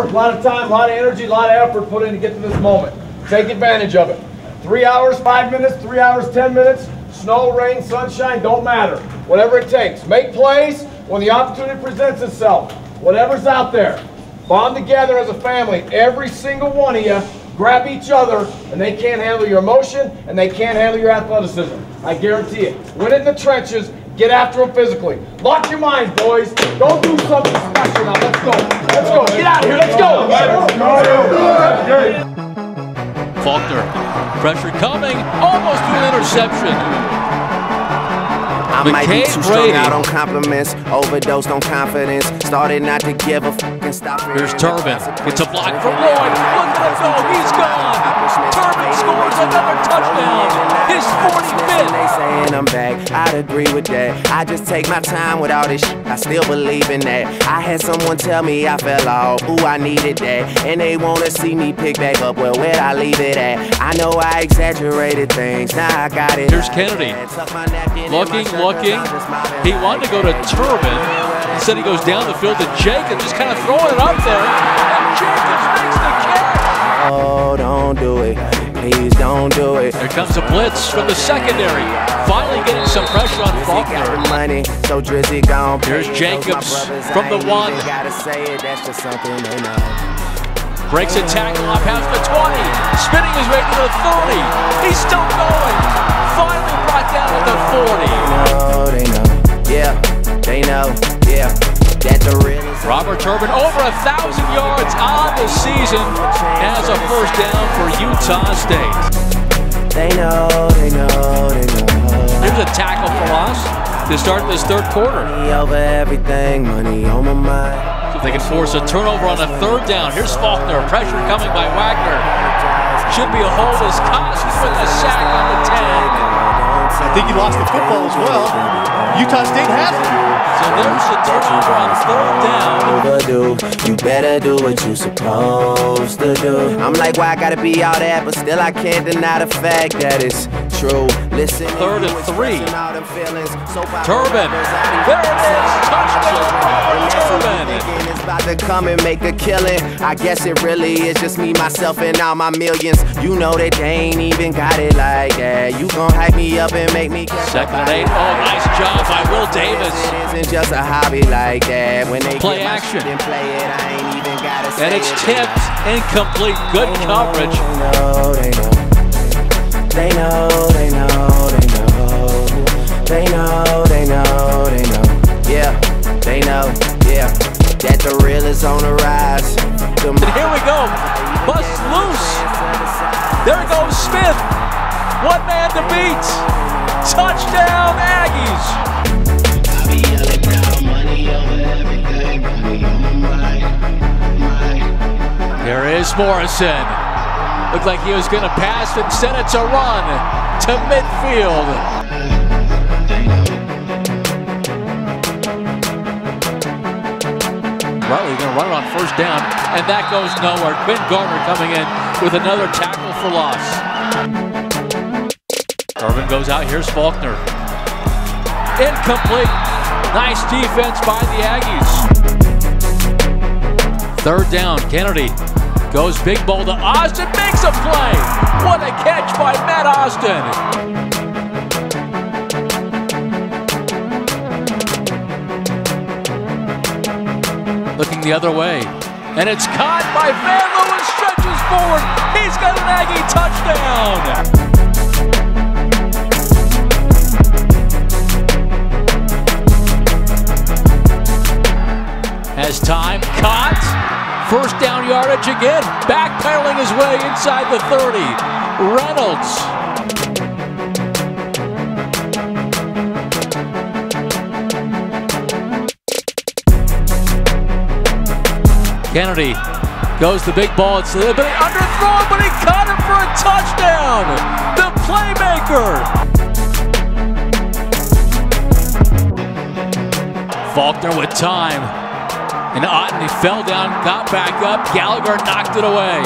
A lot of time, a lot of energy, a lot of effort put in to get to this moment. Take advantage of it. Three hours, five minutes, three hours, ten minutes, snow, rain, sunshine, don't matter. Whatever it takes. Make plays when the opportunity presents itself. Whatever's out there. Bond together as a family. Every single one of you grab each other, and they can't handle your emotion, and they can't handle your athleticism. I guarantee it. Win it in the trenches. Get after them physically. Lock your minds, boys. Don't do something special now. Let's go. Let's go. Get out of here. Let's go. Faulkner, pressure coming, almost to an interception. I might be too strung out on compliments, overdosed on confidence. Started not to give a fucking stop. Here's Turbin. It's a block from Lloyd. Look at him go. He's gone. Turbin scores another touchdown. His 45th. They saying I'm back. I'd agree with that. I just take my time with all this shit. I still believe in that. I had someone tell me I fell off. Ooh, I needed that. And they wanna see me pick back up. Well, where'd I leave it at? I know I exaggerated things. Now I got it. Here's Kennedy. Looking, looking. He wanted to go to Turbin. Instead, he goes down the field to Jacobs, just kind of throwing it up there. Please don't do it. Here comes a blitz from the secondary. Finally getting some pressure on Faulkner. Money, so Drizzy gone. Here's Jacobs from the one. Gotta say it, that's just something they know. Breaks a tackle up past the 20. Spinning his way to the 30. He's still going. Finally brought down at the 40. They know, they know. Yeah, they know. Yeah. That the realest. Robert Turbin over a thousand yards on the season as a first down for Utah State. They know, they know, they know. Here's a tackle for loss to start this third quarter. Money over everything, money on my mind. So if they can force a turnover on a third down. Here's Faulkner, pressure coming by Wagner. Should be a hold as Cosby with a sack on the 10. I think he lost the football as well. Utah State has it. So there's the turnover on third down. Overdue. You better do what you supposed to do. I'm like, why I gotta be all that, but still I can't deny the fact that it's true. Listen, third and three. Turbin. There it is. Touchdown. Turbin. It's about to come and make a killing. I guess it really is just me, myself, and all my millions. You know that they ain't even got it like that. You gon' hype me up and make me Second and eight. Oh, nice job by Will Davis. It isn't just a hobby like that. When they play action, and play it, I ain't even gotta and it's tipped, incomplete, good coverage. They know, they know, they know, they know, they know, they know, yeah, they know, yeah, that the real is on the rise. And here we go, bust loose. There goes Smith, one man to beat. Touchdown Aggies. There is Morrison. Looked like he was going to pass, instead it's a run to midfield. Riley going to run it on first down, and that goes nowhere. Quinn Garner coming in with another tackle for loss. Irvin goes out. Here's Faulkner. Incomplete. Nice defense by the Aggies. Third down. Kennedy goes big ball to Austin. Makes a play. What a catch by Matt Austin. Looking the other way. And it's caught by Van Lewis. Stretches forward. He's got an Aggie touchdown. Has time, caught, first down yardage again, backpedaling his way inside the 30. Reynolds. Kennedy goes the big ball. It's a little bit underthrown, but he caught him for a touchdown. The playmaker. Faulkner with time. And Otten, he fell down, got back up. Gallagher knocked it away.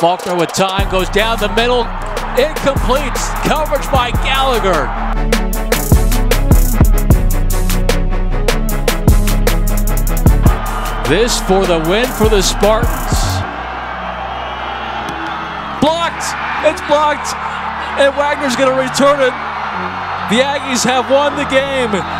Faulkner with time, goes down the middle. Incomplete. Coverage by Gallagher. This for the win for the Spartans. Blocked! It's blocked! And Wagner's going to return it. The Aggies have won the game.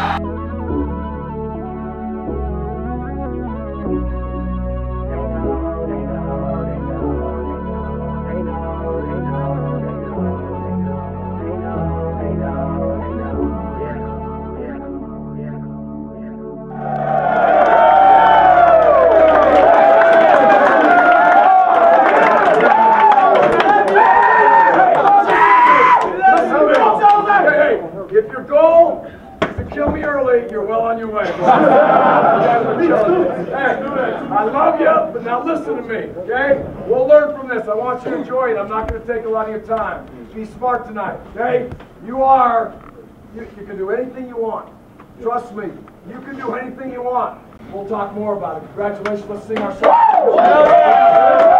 If your goal is to kill me early, you're well on your way. hey, I love you, but now listen to me, okay? We'll learn from this. I want you to enjoy it. I'm not going to take a lot of your time. Be smart tonight, okay? You are, you, you can do anything you want. Trust me, you can do anything you want. We'll talk more about it. Congratulations. Let's sing our song.